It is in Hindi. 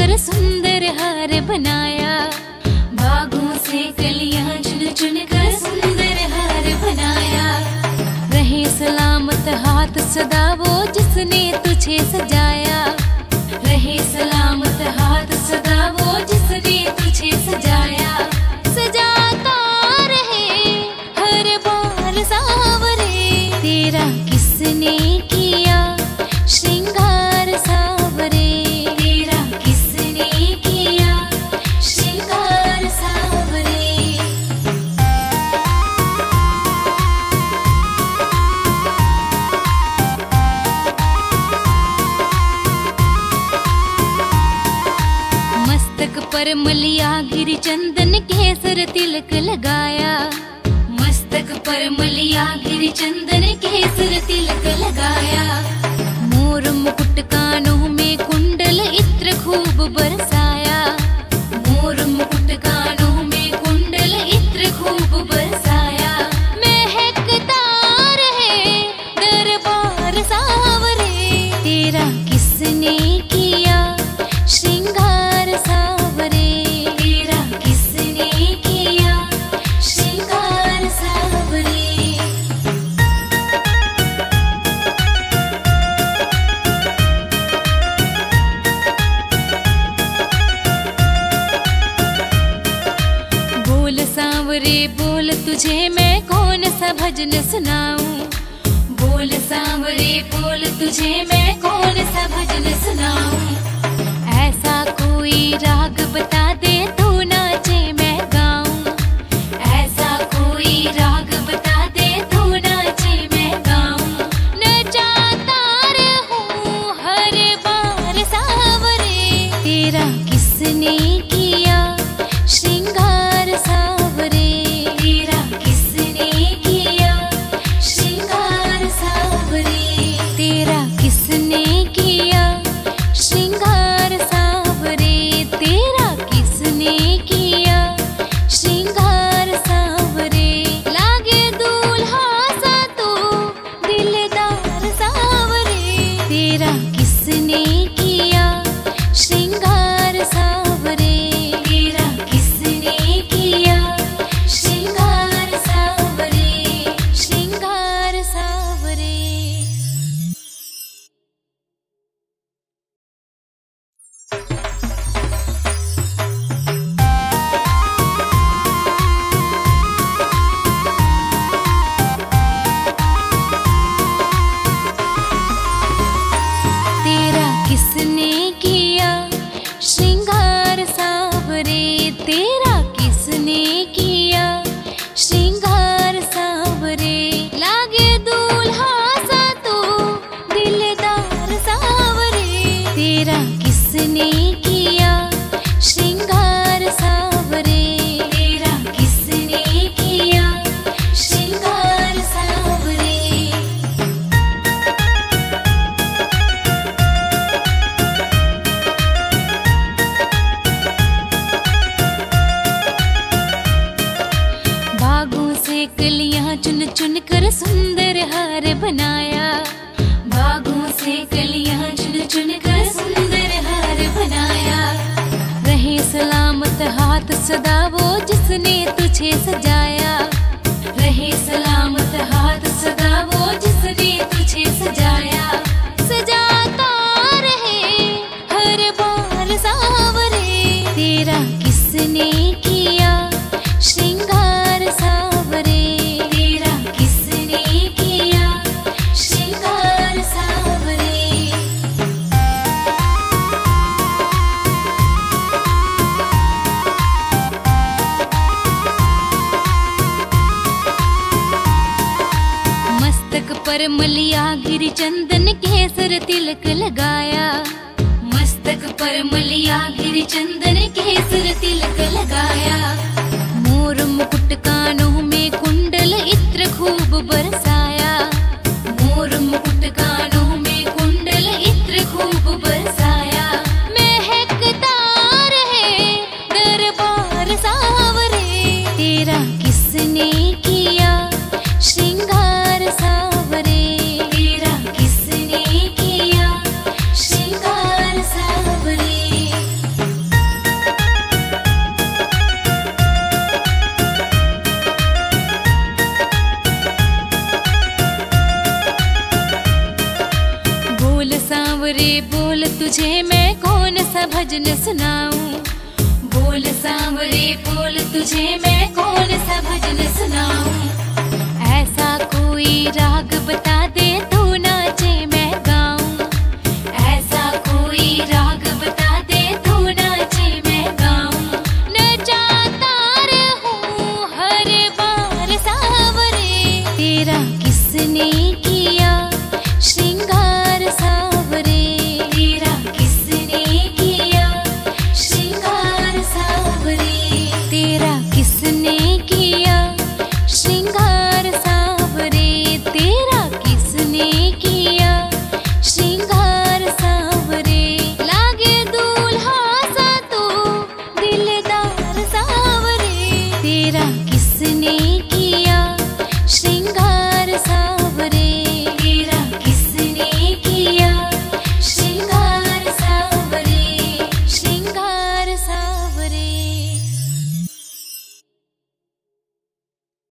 कर सुंदर हार बनाया। बागों से कलियाँ चुन चुन कर सुंदर हार बनाया। रहे सलामत हाथ सदा वो जिसने तुझे सजाया। पर मलिया गिरी चंदन केसर तिलक लगाया। मस्तक पर मलिया गिरी चंदन केसर तिलक बोल तुझे मैं कौन सा भजन सुनाऊं? बोल सांवरे, बोल तुझे मैं कौन सा भजन सुनाऊं? ऐसा कोई राग बता दे सुंदर हार बनाया। बागों से कलियाँ चुन चुन कर सुंदर हार बनाया। रहे सलामत हाथ सदा वो जिसने तुझे सजाया। पर मलिया गिरी चंदन केसर तिलक लगाया। मस्तक पर मलिया गिरी चंदन केसर तिलक लगाया। मोर मुकुट कानों में तुझे मैं कौन सा भजन सुनाऊ? बोल सांवरे, बोल तुझे मैं कौन सा भजन सुनाऊ? ऐसा कोई राग बता